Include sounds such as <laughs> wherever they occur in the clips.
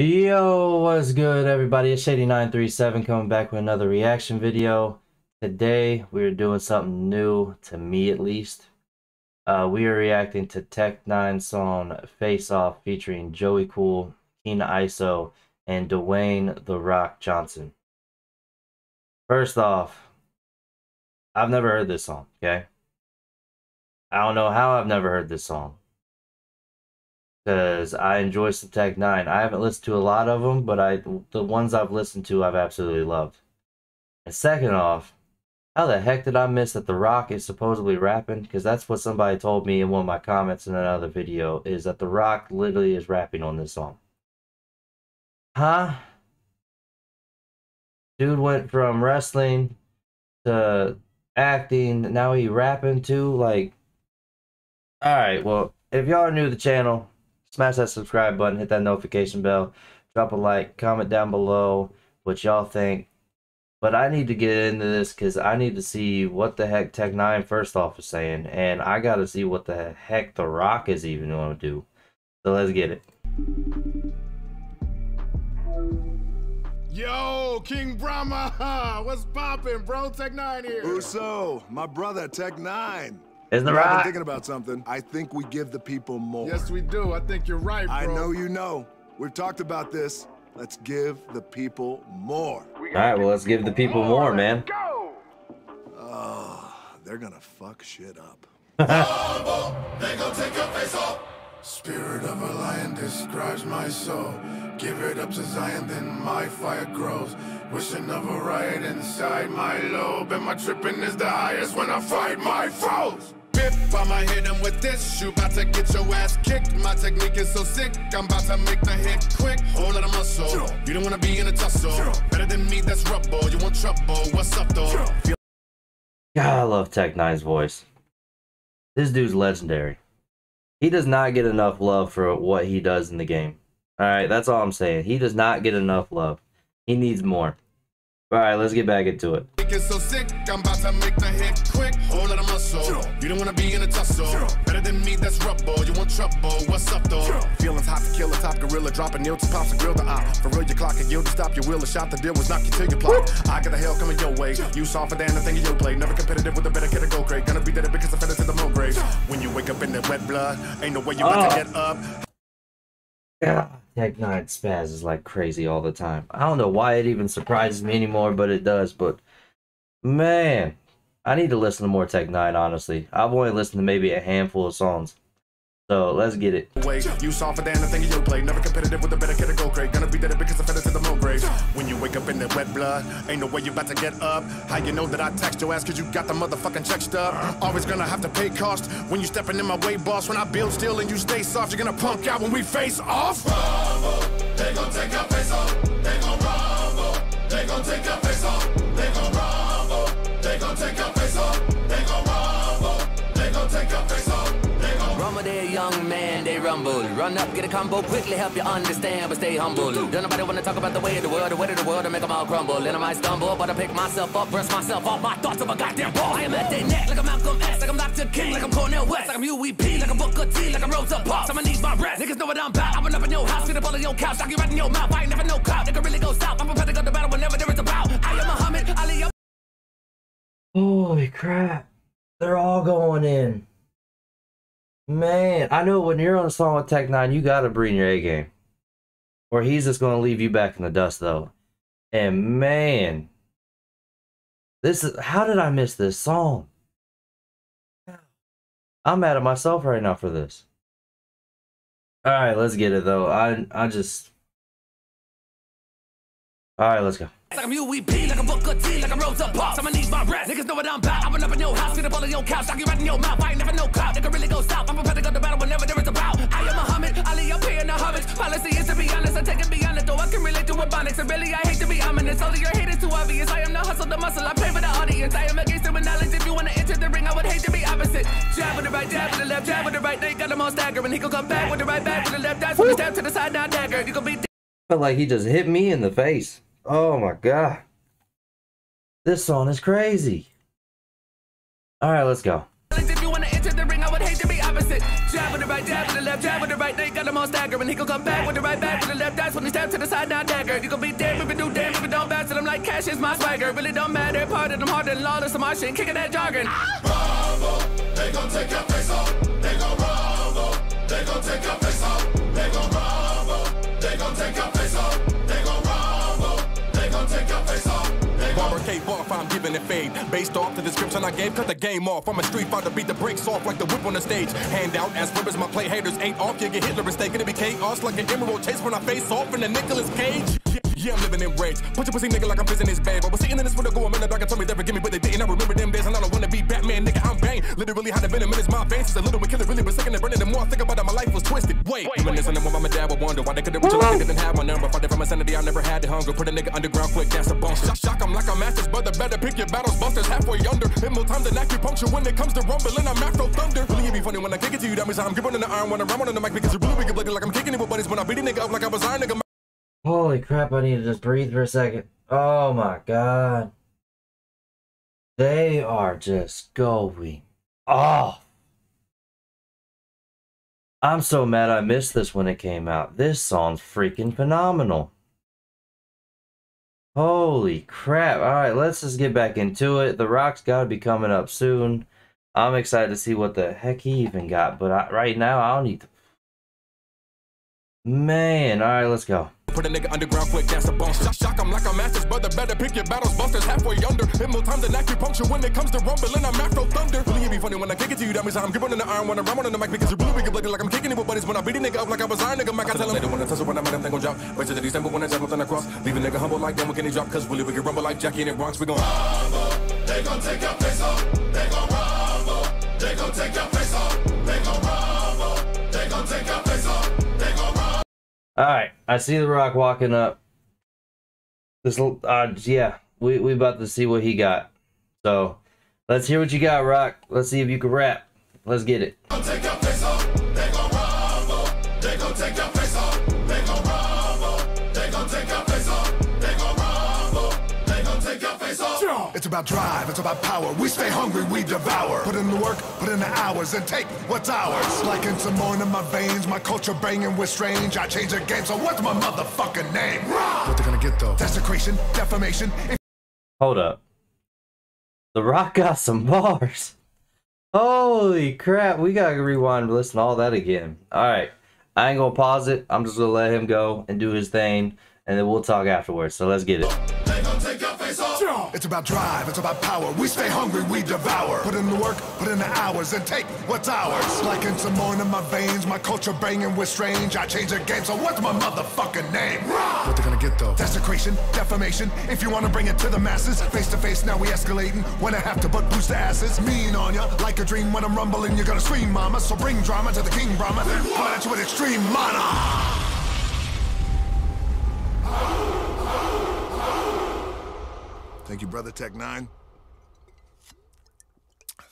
Yo, what's good everybody? It's Shady937 coming back with another reaction video. Today we're doing something new, to me at least. Uh, we are reacting to Tech N9ne song Face Off featuring Joey Cool, King Iso, and Dwayne The Rock Johnson. First off, I've never heard this song, okay? I don't know how I've never heard this song because I enjoy some Tech N9ne. I haven't listened to a lot of them, but I the ones I've listened to I've absolutely loved. And second off, how the heck did I miss that The Rock is supposedly rapping? Because that's what somebody told me in one of my comments in another video, is that The Rock literally is rapping on this song. Huh? Dude went from wrestling to acting, now he rapping too, like... Alright, well, if y'all are new to the channel, smash that subscribe button, hit that notification bell, drop a like, comment down below what y'all think. But I need to get into this because I need to see what the heck Tech N9ne first off is saying, and I got to see what the heck The Rock is even going to do. So let's get it. Yo, King Brahma, <laughs> what's poppin', bro? Tech N9ne here. Uso, my brother, Tech N9ne. Is the You know, I've been thinking about something. I think we give the people more. Yes, we do. I think you're right, bro. I know you know. We've talked about this. Let's give the people more. All right, well let's give the people more, man. Go! Oh, they're gonna fuck shit up. They gon' take your face off. Spirit of a lion describes my soul. Give it up to Zion, then my fire grows. Wishing of a riot inside my lobe. And my tripping is the highest when I fight my foes. Bip, I'ma hit him with this. You about to get your ass kicked. My technique is so sick. I'm about to make the hit quick. Whole lot of muscle. You don't wanna be in a tussle. Better than me, that's rubble. You want trouble. What's up, though? Feel God, I love Tech N9ne's voice. This dude's legendary. He does not get enough love for what he does in the game. All right, that's all I'm saying. He does not get enough love. He needs more. All right, let's get back into it. Get so sick, I'm about to make the hit quick. Whole lot of muscle. You don't wanna be in a tussle. Better than me, that's rubble. You want trouble? What's up, though? Feelings hot to kill a top gorilla, dropping nil to pops and grill the eye. For real, your clock and yield to stop your wheel. A shot the deal was knock you till you plot. I got the hell coming your way. You saw for damn the thing in your play. Never competitive with a better kid to go great. Gonna be there because I fed it to the mo grave. When you wake up in that wet blood, ain't no way you about to Oh. get up. God, Tech N9ne spaz is like crazy all the time. I don't know why it even surprises me anymore, but it does. But man, I need to listen to more Tech N9ne. Honestly, I've only listened to maybe a handful of songs. So let's get it. way. You saw for damn the thing in your play. Never competitive with a better kid to go great. Gonna be there because I fed it to the mo grave. When you wake up in that wet blood, ain't no way you about to get up. How you know that I text your ass cause you got the motherfucking check stub? Always gonna have to pay cost when you stepping in my way, boss. When I build still and you stay soft, you're gonna punk out when we face off. They gon' take your face off. Rumble. Run up, get a combo, quickly help you understand, but stay humble. Don't nobody wanna talk about the way of the world, the way of the world, to make them all crumble. And I might stumble, but I pick myself up, brush myself off my thoughts of a goddamn ball. I am at their neck, like I'm Malcolm X, like I'm Dr. King, like I'm Cornel West, like I'm Huey P, like I'm Booker T, like I'm Rosa Parks. I'ma need my rest. Niggas know what I'm about. I run up in your house, get up all in your couch, knock you right in your mouth. I ain't never no crowd, nigga really go south. I'm prepared to go to battle whenever there is a bout. I am Muhammad Ali. Holy crap. They're all going in. Man, I know when you're on a song with Tech N9ne, you gotta bring your A game. Or he's just gonna leave you back in the dust though. And man, this is how did I miss this song? I'm mad at myself right now for this. Alright, let's get it though. I I just Alright, let's go. Like I'm Huey P, like I'm Booker T, like I'm Rosa Parks. I'ma need my rest. Niggas know what I'm about. I run up in your house, get up all in your couch, knock you right in your mouth. I ain't never no crowd, nigga really go south. I'm prepared to go to battle whenever there is a bout. I am Muhammad Ali, I'm paying the homage. Policy is to be honest, I take it beyond it, though I can relate to Ebonics. And really, I hate to be ominous. All of your hate is too obvious. I am the hustle, the muscle. I pay for the audience. I am against with knowledge. If you wanna enter the ring, I would hate to be opposite. Jab with the right, jab with the left, jab with the right. They got them all staggering. He gon' come back with the right, back with the left. That's when he stab to the side, now dagger. You gon' be Felt like he just hit me in the face. Oh my god. This song is crazy. Alright, let's go. If you wanna enter the ring, I would hate to be opposite. Jab with the right jab, with the left jab, with the right. They got them all staggering. He gon' come back with the right back, with the left. That's when he step to the side, now dagger. You gon' be dead if you do damn, if you don't bounce. And I'm like, cash is my swagger. Really don't matter. Part of them harder than lawless. So my shit kicking that jargon. Fade. Based off the description I gave, cut the game off. I'm a street fighter, beat the brakes off like the whip on the stage. Hand out as ribbons, my play haters ain't off. You get Hitler mistake, it'll be chaos like an emerald chase when I face off in the Nicolas Cage. Yeah, I'm living in rage. Put your pussy nigga like I'm visiting his babe. I was sitting in this with a go a minute back and told me they forgive me, but they didn't. I remember them days and I don't wanna be Batman, nigga. I'm Bane. Literally had a venom in my veins. It's a little bit killer, really, but second and burning. The more I think about it, my life. Wait, reminiscing of when my dad would wonder why they couldn't reach a nigga didn't have my number. Fighting from insanity, I never had the hunger. Put a nigga underground quick, that's a bunker. Shock, shock 'em like I'm masters, brother. Better pick your battles, busters halfway under. Hit more times than acupuncture when it comes to rumbling. I'm Afro Thunder. Really, it be funny when I kick it to you. That means I'm gripping in the iron when I run on the mic because you're really wicked, bloody like I'm kicking it with buddies. When I beat a nigga up like I was iron, nigga. Holy crap, I need to just breathe for a second. Oh my god. They are just going off. I'm so mad I missed this when it came out. This song's freaking phenomenal. Holy crap. Alright, let's just get back into it. The Rock's got to be coming up soon. I'm excited to see what the heck he even got, but I, right now I don't need to. Man, alright, let's go. Put a nigga underground quick, that's a bone. Shock, shock 'em like I'm masters, brother. Better pick your battles, busters halfway under. Hit more times than acupuncture when it comes to rumbling. I'm Afro Thunder. Really, it be funny when I kick it to you. That means I'm gripping in the iron when I run on the mic because you're really wicked, bloody like I'm kicking it with buddies. When I beat a nigga up like I was iron, nigga, Mike, I tell him. They don't wanna tussle when I'm at them, they gon' drop. Wait till the December when I jump something across. Leave a nigga humble like them, when can he drop? Cause really, we can rumble like Jackie in the Bronx. We gon' rumble. They gon' take your face off. They gon' rumble. They gon' take your face off. Alright, I see The Rock walking up. This, uh, yeah, we, we about to see what he got. So, let's hear what you got, Rock. Let's see if you can rap. Let's get it. About drive, it's about power. We stay hungry, we devour. Put in the work, put in the hours, and take what's ours. Like in some more in my veins, my culture banging with strange. I change the game, so what's my motherfucking name? What they gonna get though? Desecration, defamation. If Hold up. The Rock got some bars. Holy crap, we gotta rewind and listen to all that again. Alright, I ain't gonna pause it. I'm just gonna let him go and do his thing, and then we'll talk afterwards. So let's get it. It's about drive, it's about power. We stay hungry, we devour. Put in the work, put in the hours, and take what's ours. Like in some more in my veins, my culture banging with strange. I change the game, so what's my motherfucking name? What they gonna get though? Desecration, defamation. If you wanna bring it to the masses, face to face, now we escalating. When I have to butt boost the asses, mean on ya. Like a dream when I'm rumbling, you're gonna scream, mama. So bring drama to the king, Brahma. Coming at you with extreme mana. Thank you, Brother Tech N9ne.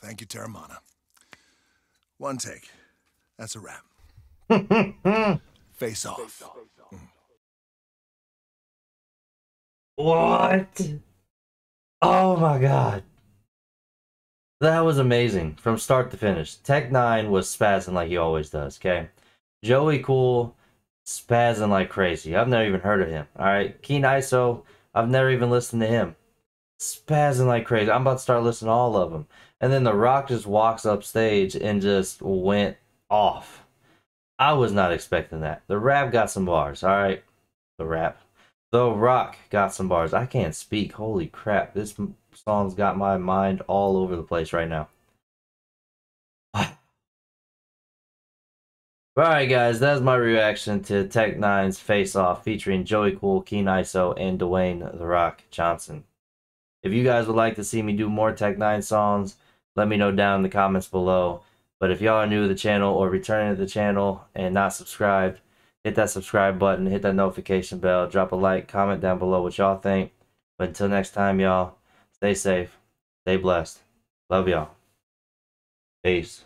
Thank you, Terramana. One take. That's a wrap. <laughs> Face off. Mm. What? Oh my god. That was amazing from start to finish. Tech N9ne was spazzing like he always does, okay? Joey Cool, spazzing like crazy. I've never even heard of him, alright? King Iso, I've never even listened to him. Spazzing like crazy. I'm about to start listening to all of them. And then The Rock just walks up stage and just went off. I was not expecting that. The rap got some bars, alright? The rap. The Rock got some bars. I can't speak. Holy crap. This song's got my mind all over the place right now. <sighs> Alright, guys, that's my reaction to Tech N9ne's Face Off featuring Joey Cool, King Iso, and Dwayne The Rock Johnson. If you guys would like to see me do more Tech N9ne songs, let me know down in the comments below. But if y'all are new to the channel or returning to the channel and not subscribed, hit that subscribe button, hit that notification bell, drop a like, comment down below what y'all think. But until next time, y'all, stay safe, stay blessed. Love y'all. Peace.